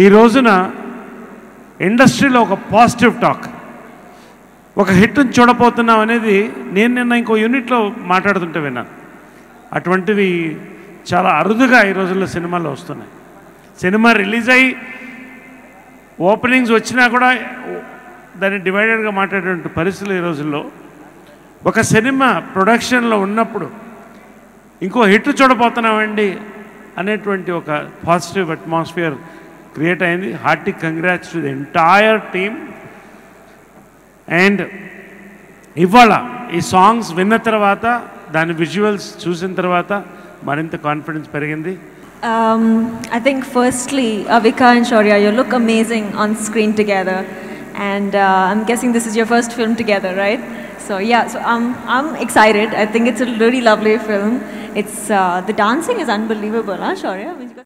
ఈ రోజున ఇండస్ట్రీలో ఒక పాజిటివ్ టాక్ ఒక హిట్ని చూడబోతున్నాం అనేది నేను నిన్న ఇంకో యూనిట్లో మాట్లాడుతుంటే విన్నాను. అటువంటివి చాలా అరుదుగా ఈ రోజుల్లో సినిమాలు వస్తున్నాయి. సినిమా రిలీజ్ అయ్యి ఓపెనింగ్స్ వచ్చినా కూడా దాన్ని డివైడెడ్గా మాట్లాడేటువంటి పరిస్థితులు ఈ రోజుల్లో. ఒక సినిమా ప్రొడక్షన్లో ఉన్నప్పుడు ఇంకో హిట్ చూడబోతున్నామండి అనేటువంటి ఒక పాజిటివ్ అట్మాస్ఫియర్ క్రియేట్ అయింది hearty congrats to the entire team and ఇవాళ ఈ సాంగ్స్ విన్న తర్వాత దాని విజువల్స్ చూసిన తర్వాత మరింత కాన్ఫిడెన్స్ పెరిగింది Um, I think firstly, Avika and Shaurya, you look amazing on screen together. And uh, I'm guessing this is your first film together, right? So yeah, so um, I'm excited. I think it's a really lovely film. It's uh, the dancing is unbelievable, huh, Shaurya? I mean,